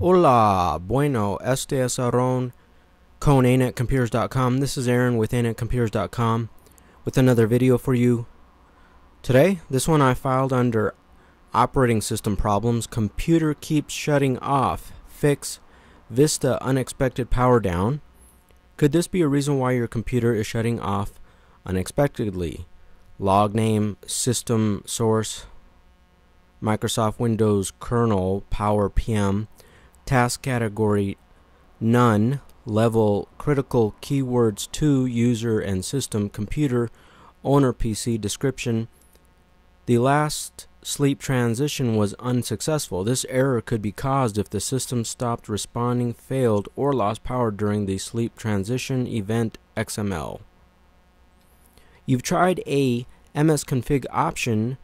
Hola, bueno, este es Aaron con ANetComputers.com. This is Aaron with ANetComputers.com with another video for you. Today, this one I filed under operating system problems. Computer keeps shutting off. Fix Vista unexpected power down. Could this be a reason why your computer is shutting off unexpectedly? Log name, system source, Microsoft Windows kernel, power PM, task category none, level critical keywords to user and system, computer, owner PC, description. The last sleep transition was unsuccessful. This error could be caused if the system stopped responding, failed, or lost power during the sleep transition event XML. You've tried a msconfig option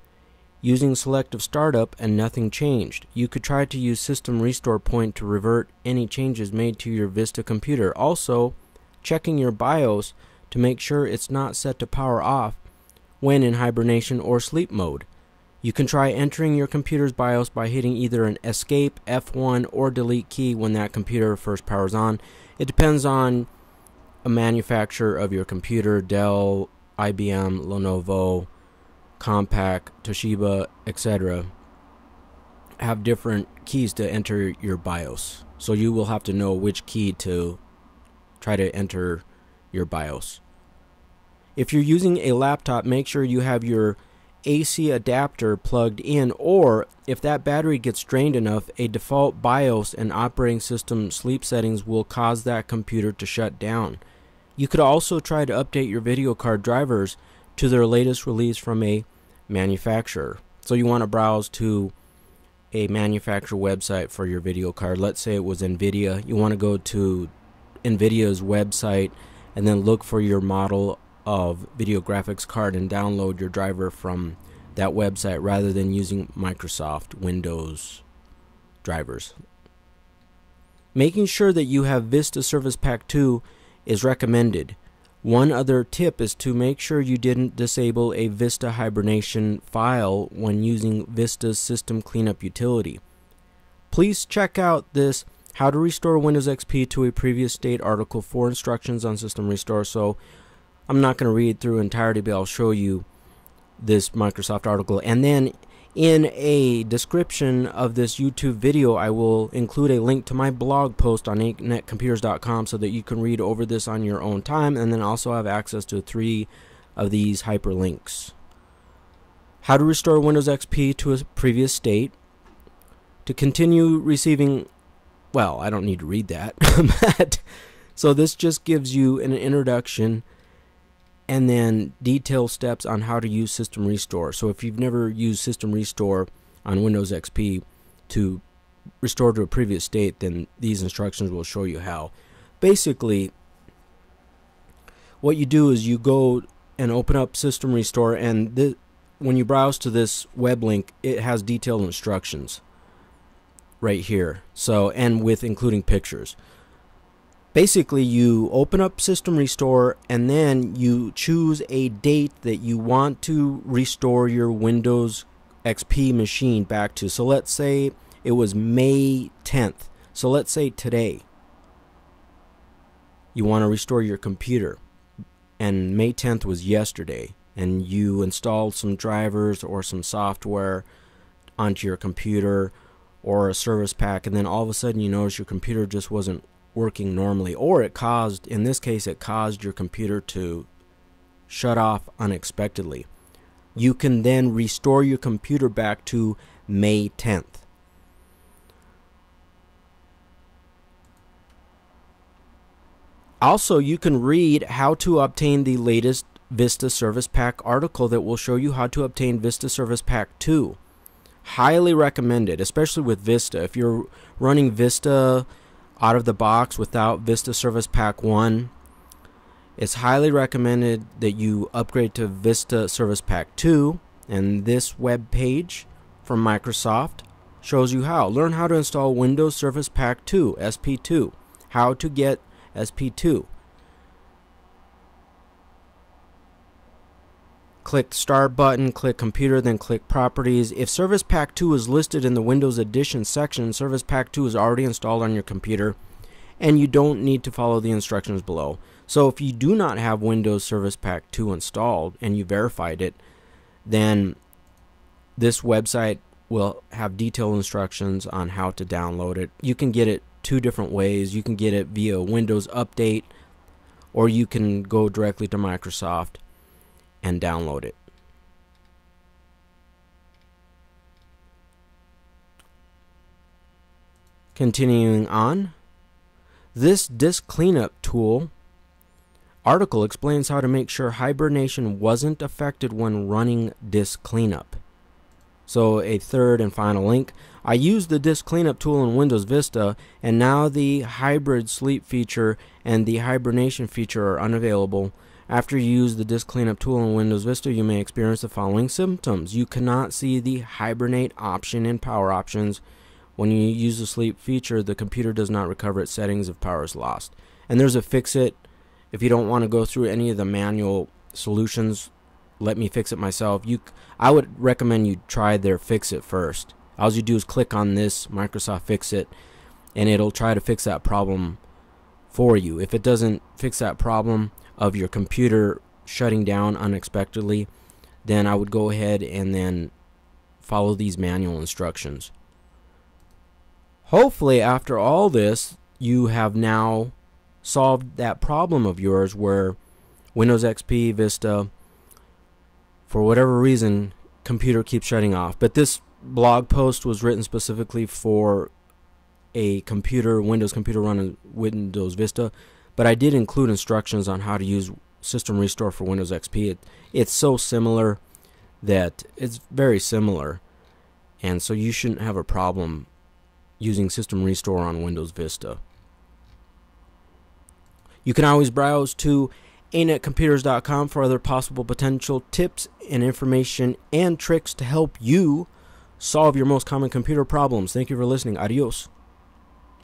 using selective startup and nothing changed. You could try to use system restore point to revert any changes made to your Vista computer. Also, checking your BIOS to make sure it's not set to power off when in hibernation or sleep mode. You can try entering your computer's BIOS by hitting either an escape, F1, or delete key when that computer first powers on. It depends on a manufacturer of your computer, Dell, IBM, Lenovo, Compaq, Toshiba, etc. have different keys to enter your BIOS. So you will have to know which key to try to enter your BIOS. If you're using a laptop, make sure you have your AC adapter plugged in, or if that battery gets drained enough, a default BIOS and operating system sleep settings will cause that computer to shut down. You could also try to update your video card drivers to their latest release from a manufacturer. So you want to browse to a manufacturer website for your video card. Let's say it was NVIDIA. You want to go to NVIDIA's website and then look for your model of video graphics card and download your driver from that website rather than using Microsoft Windows drivers. Making sure that you have Vista Service Pack 2 is recommended. One other tip is to make sure you didn't disable a Vista hibernation file when using Vista's system cleanup utility. Please check out this How to Restore Windows XP to a Previous State article for instructions on system restore. So I'm not going to read through entirety, but I'll show you this Microsoft article. And then in a description of this YouTube video, I will include a link to my blog post on anetcomputers.com so that you can read over this on your own time and then also have access to three of these hyperlinks. How to restore Windows XP to a previous state. To continue receiving, well, I don't need to read that. so this just gives you an introduction and then detailed steps on how to use System Restore. So if you've never used System Restore on Windows XP to restore to a previous state, then these instructions will show you how. Basically, what you do is you go and open up System Restore, and when you browse to this web link, it has detailed instructions right here. So, and with including pictures basically you open up system restore and then you choose a date that you want to restore your windows xp machine back to. So let's say it was may 10th so let's say today you want to restore your computer and may 10th was yesterday and you installed some drivers or some software onto your computer or a service pack and then all of a sudden you notice your computer just wasn't working normally, or it caused, in this case, it caused your computer to shut off unexpectedly. You can then restore your computer back to May 10th. Also, you can read how to obtain the latest Vista Service Pack article that will show you how to obtain Vista Service Pack 2. Highly recommended, especially with Vista. If you're running Vista out of the box without Vista Service Pack 1. It's highly recommended that you upgrade to Vista Service Pack 2 and this web page from Microsoft shows you how. Learn how to install Windows Service Pack 2, SP2. How to get SP2. Click Start button, click Computer, then click Properties. If Service Pack 2 is listed in the Windows Edition section, Service Pack 2 is already installed on your computer and you don't need to follow the instructions below. So if you do not have Windows Service Pack 2 installed and you verified it, then this website will have detailed instructions on how to download it. You can get it two different ways. You can get it via Windows Update or you can go directly to Microsoft and download it. Continuing on, this disk cleanup tool article explains how to make sure hibernation wasn't affected when running disk cleanup. So a third and final link. I used the disk cleanup tool in Windows Vista and now the hybrid sleep feature and the hibernation feature are unavailable. After you use the disk cleanup tool in Windows Vista, you may experience the following symptoms. You cannot see the hibernate option in power options. When you use the sleep feature, the computer does not recover its settings if power is lost. And there's a fix it. If you don't want to go through any of the manual solutions, let me fix it myself. You, I would recommend you try their fix it first. All you do is click on this Microsoft Fix It, and it'll try to fix that problem for you. If it doesn't fix that problem of your computer shutting down unexpectedly, then I would go ahead and then follow these manual instructions. Hopefully, after all this, you have now solved that problem of yours where Windows XP, Vista, for whatever reason, computer keeps shutting off. But this blog post was written specifically for a computer, Windows computer running Windows Vista, but I did include instructions on how to use System Restore for Windows XP. It, it's so similar that it's very similar, and so you shouldn't have a problem using System Restore on Windows Vista. You can always browse to anetcomputers.com for other possible potential tips and information and tricks to help you solve your most common computer problems. Thank you for listening. Adios.